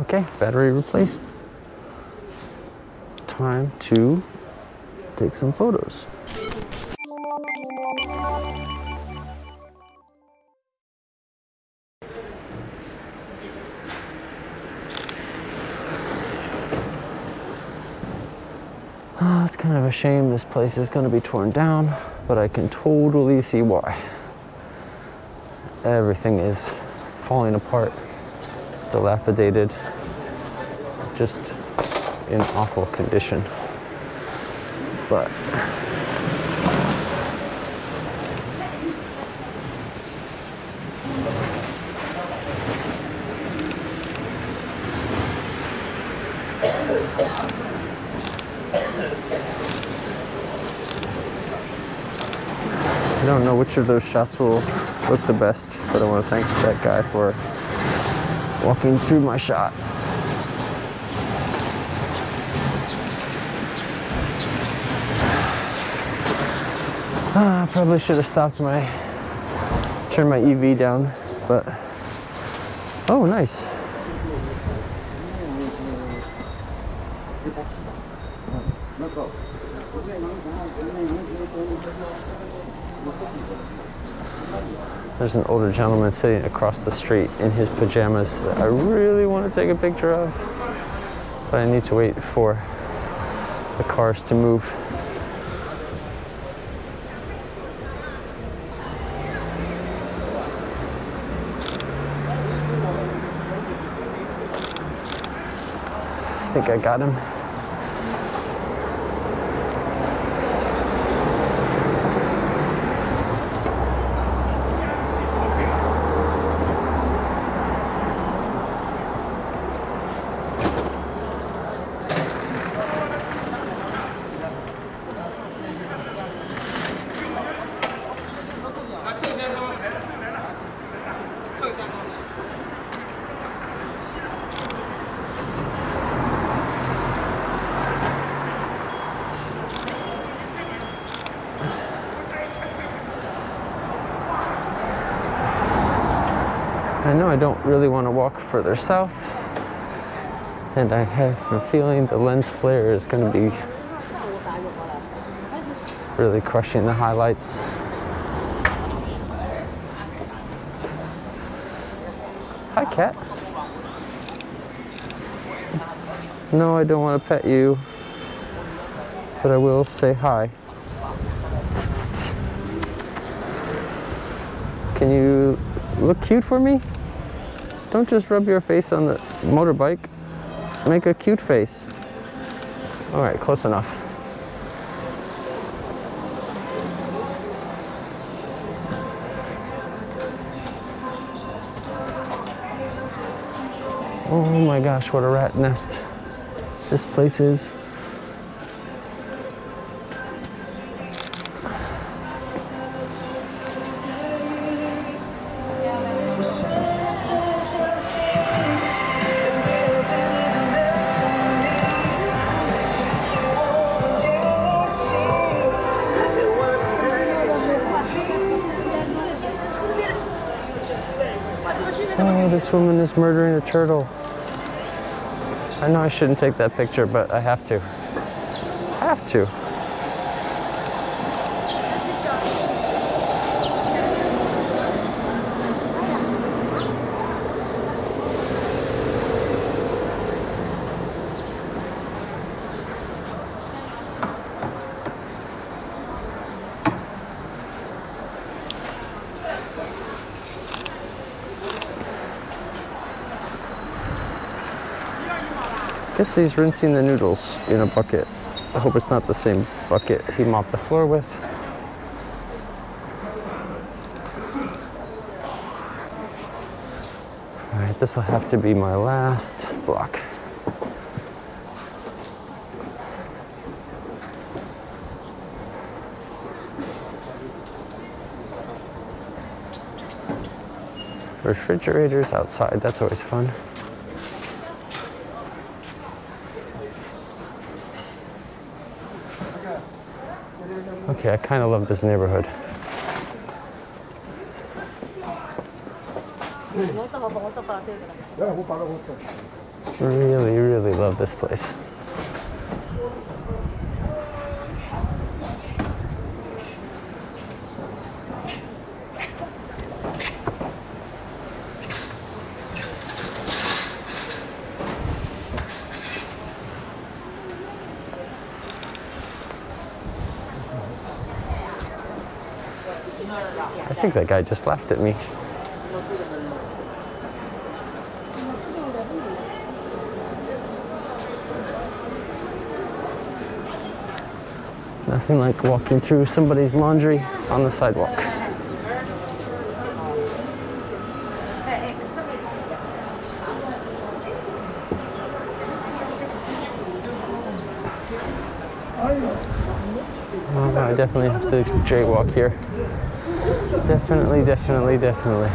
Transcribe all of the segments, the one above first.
Okay, battery replaced. Time to take some photos. Ah, it's kind of a shame this place is going to be torn down, but I can totally see why. Everything is falling apart, dilapidated, just in awful condition. But I don't know which of those shots will look the best, but I want to thank that guy for walking through my shot. Ah, probably should have stopped my, turned my EV down, but, oh, nice. There's an older gentleman sitting across the street in his pajamas that I really want to take a picture of, but I need to wait for the cars to move. I think I got him. Know I don't really want to walk further south, and I have a feeling the lens flare is going to be really crushing the highlights. Hi, cat. No, I don't want to pet you, but I will say hi. Can you look cute for me? Don't just rub your face on the motorbike. Make a cute face. All right, close enough. Oh my gosh, what a rat nest. This place is. This woman is murdering a turtle. I know I shouldn't take that picture, but I have to. I have to. Guess he's rinsing the noodles in a bucket. I hope it's not the same bucket he mopped the floor with. All right, this will have to be my last block. Refrigerators outside, that's always fun. Okay, I kind of love this neighborhood. Really, really love this place. Think that guy just laughed at me. Nothing like walking through somebody's laundry on the sidewalk. I definitely have to jaywalk here. Definitely, definitely, definitely.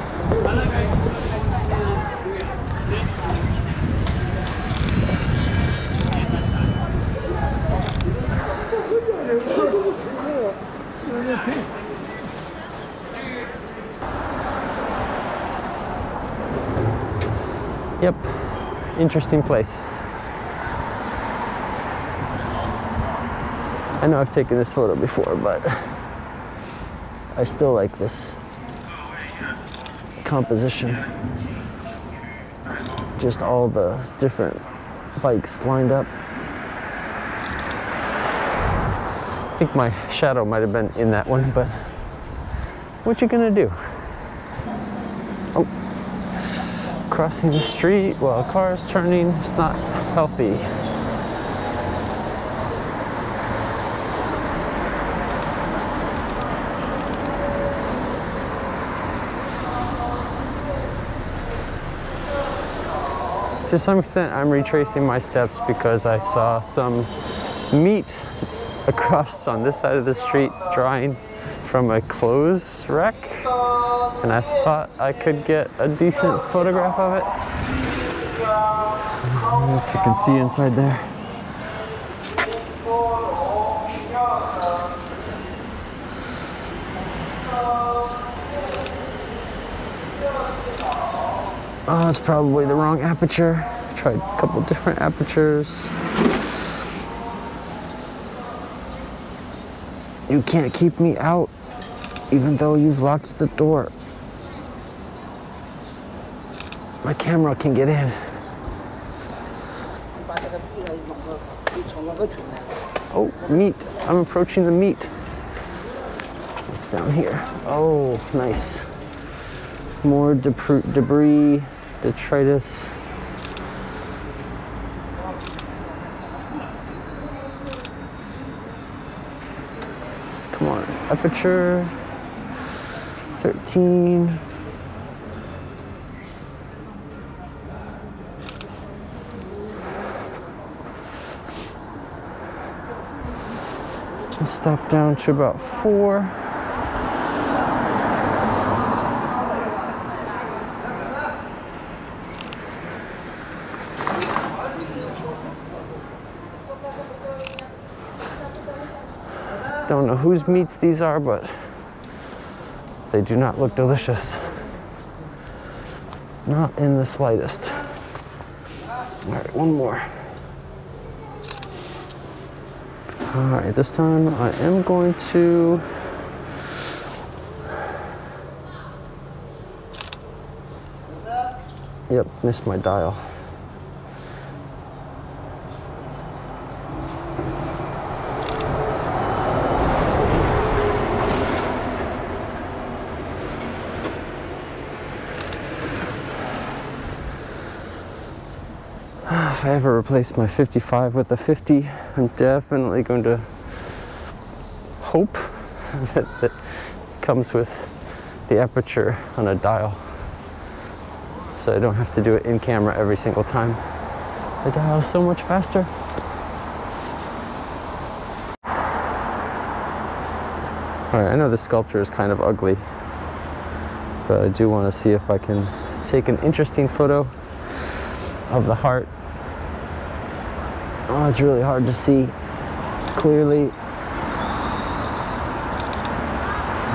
Yep, interesting place. I know I've taken this photo before, but I still like this composition. Just all the different bikes lined up. I think my shadow might have been in that one, but what you gonna do? Oh, crossing the street while a car is turning, it's not healthy. To some extent, I'm retracing my steps because I saw some meat across on this side of the street drying from a clothes rack. And I thought I could get a decent photograph of it. If you can see inside there. Oh, it's probably the wrong aperture. Tried a couple different apertures. You can't keep me out, even though you've locked the door. My camera can get in. Oh, meat. I'm approaching the meat. It's down here. Oh, nice. More debris, detritus. Come on, aperture 13. Stop down to about four. Know whose meats these are, but they do not look delicious. Not in the slightest. All right, one more. All right, this time I am going to Yep, missed my dial. If I ever replace my 55 with a 50, I'm definitely going to hope that it comes with the aperture on a dial. So I don't have to do it in camera every single time. The dial is so much faster. All right, I know this sculpture is kind of ugly, but I do want to see if I can take an interesting photo of the heart Oh, it's really hard to see clearly.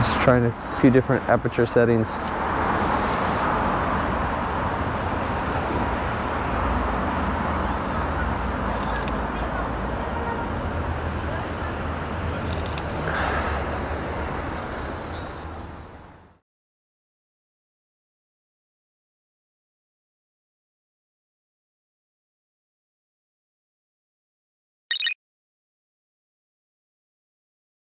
Just trying a few different aperture settings.